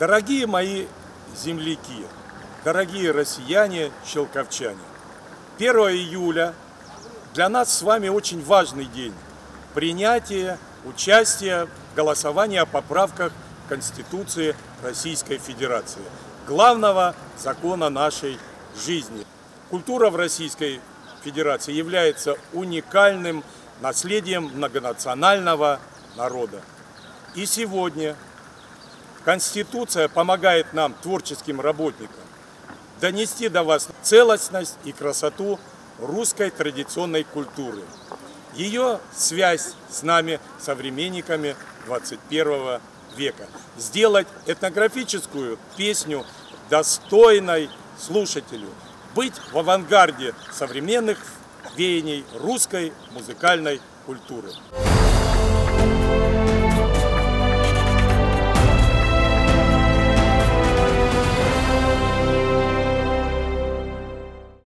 Дорогие мои земляки, дорогие россияне, щелковчане, 1 июля для нас с вами очень важный день. Принятие, участие в голосовании о поправках Конституции Российской Федерации. Главного закона нашей жизни. Культура в Российской Федерации является уникальным наследием многонационального народа. И сегодня Конституция помогает нам, творческим работникам, донести до вас целостность и красоту русской традиционной культуры. Ее связь с нами, современниками 21 века. Сделать этнографическую песню достойной слушателю. Быть в авангарде современных веяний русской музыкальной культуры.